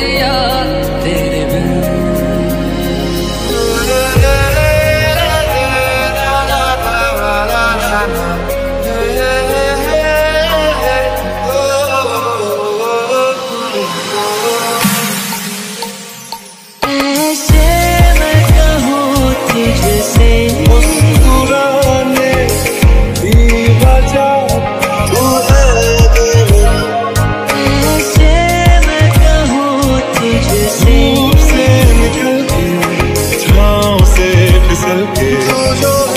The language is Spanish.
diyor. el que